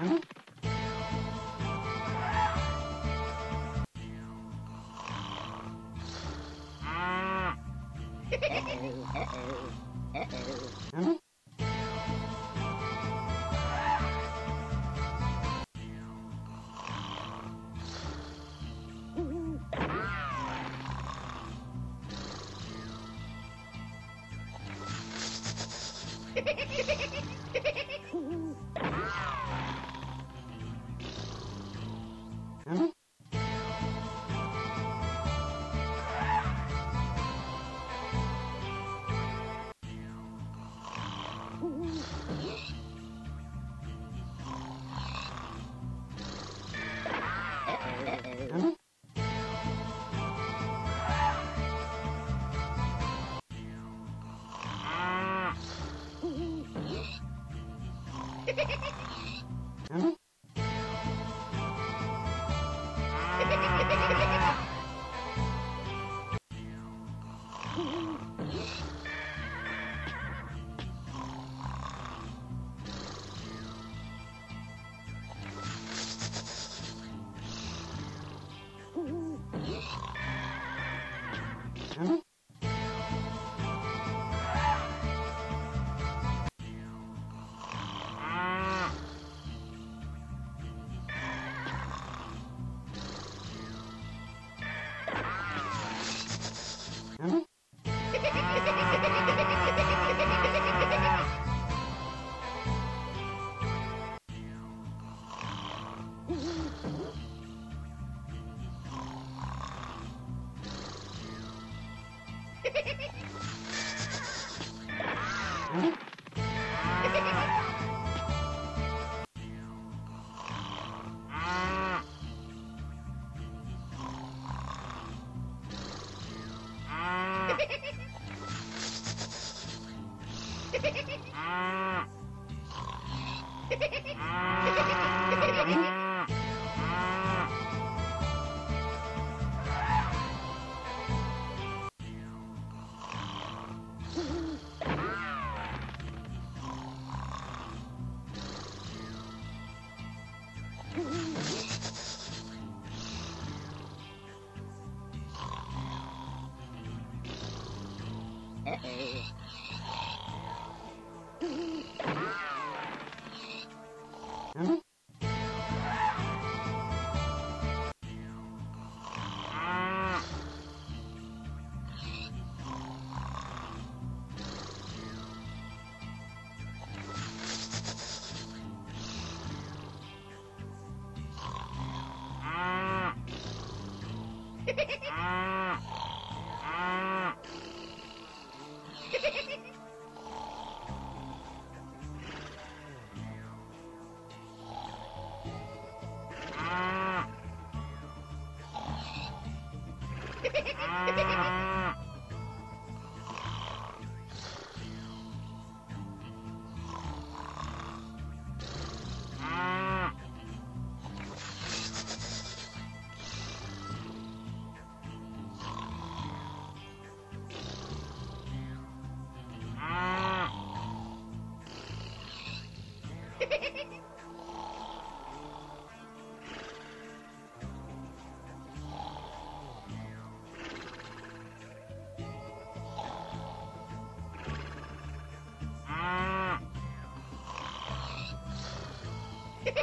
Mm. Uh-oh, uh-oh, uh-oh. Mm-hmm. Uh, Ha ha ha!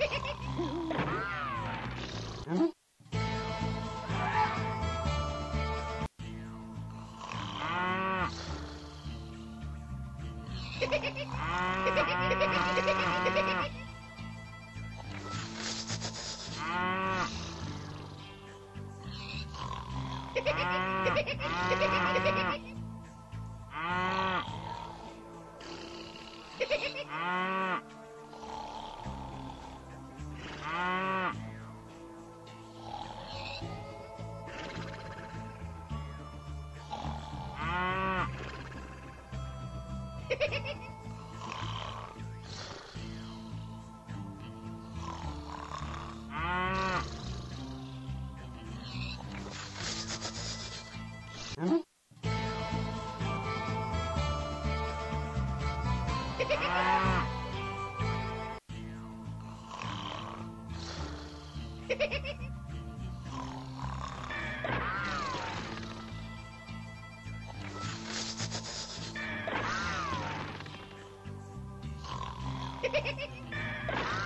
huh? Ha ha ha ha!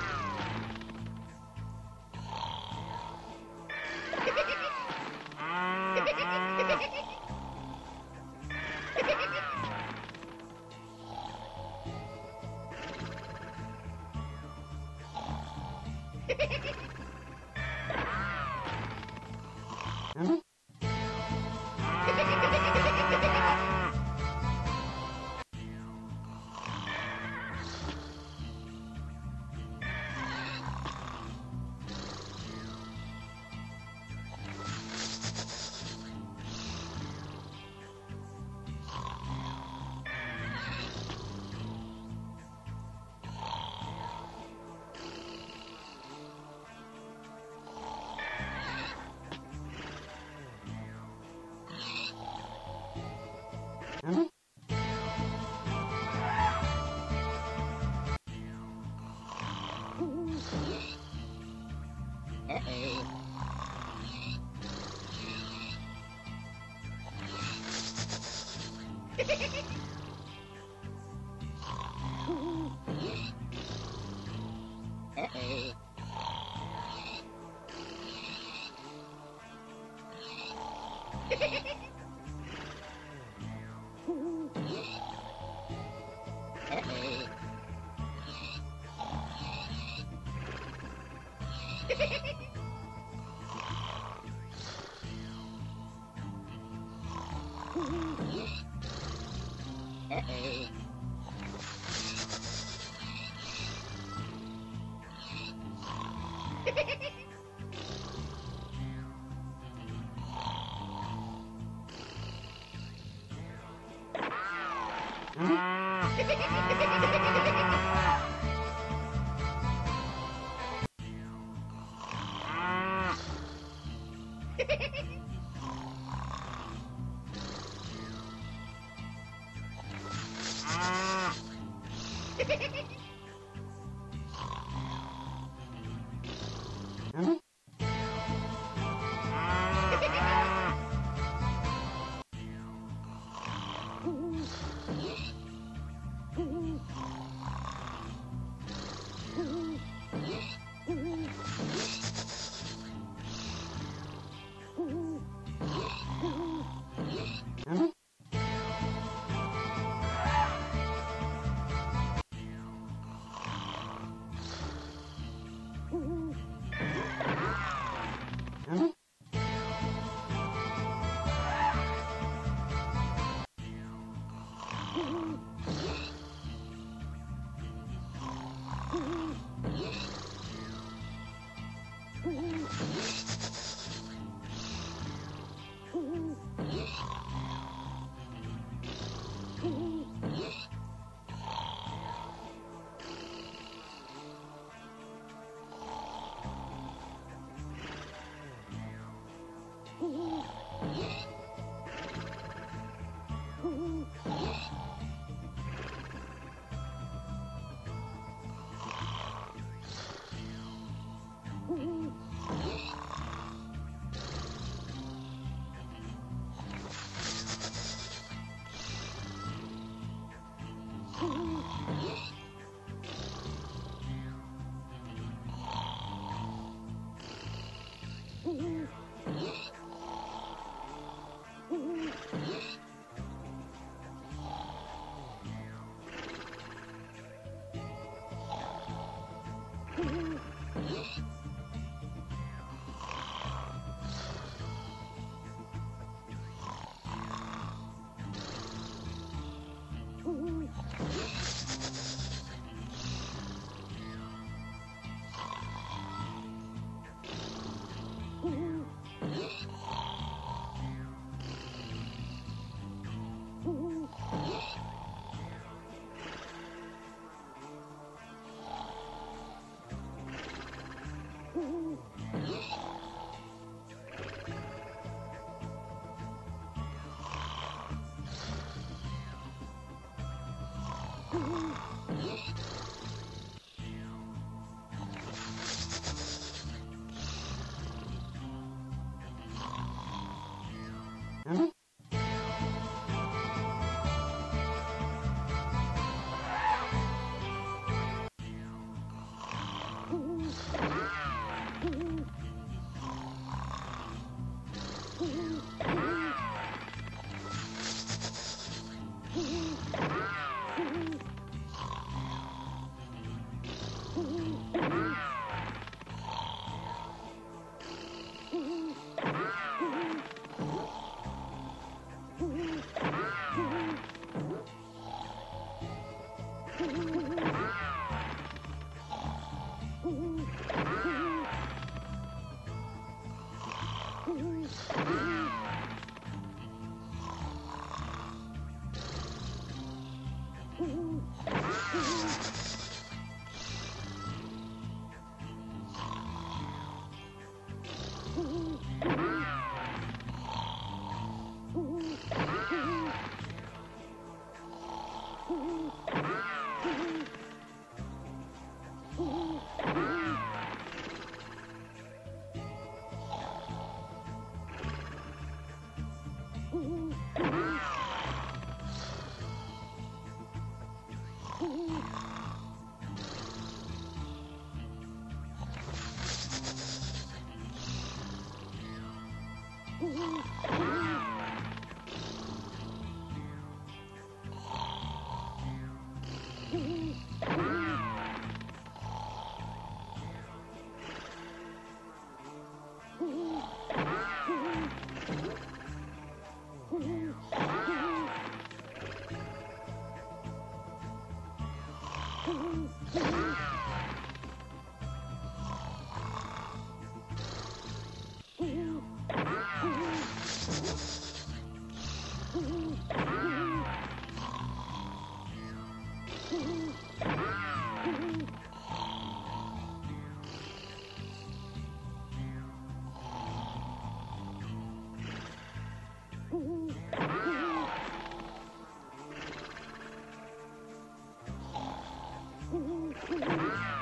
Ah!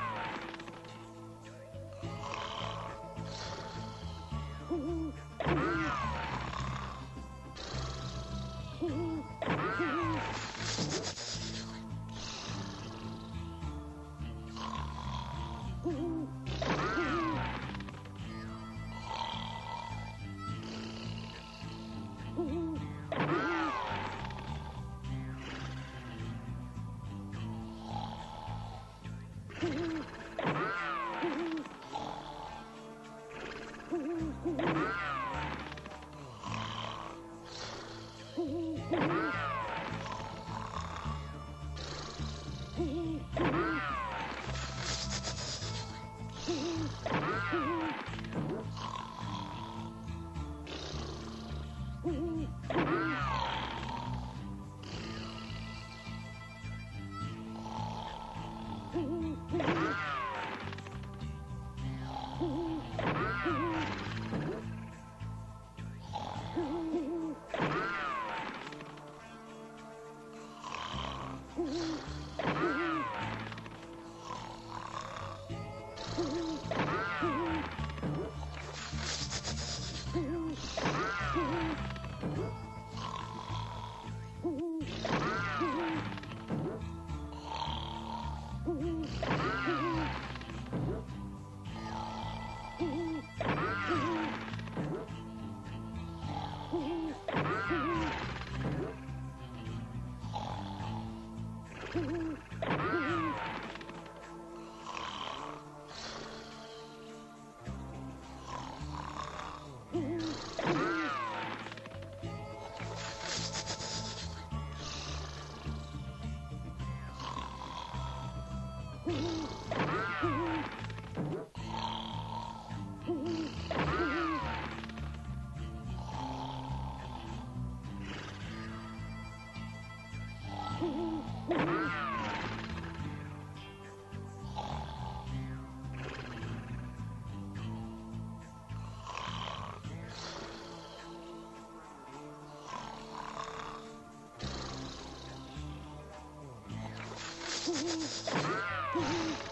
Ah!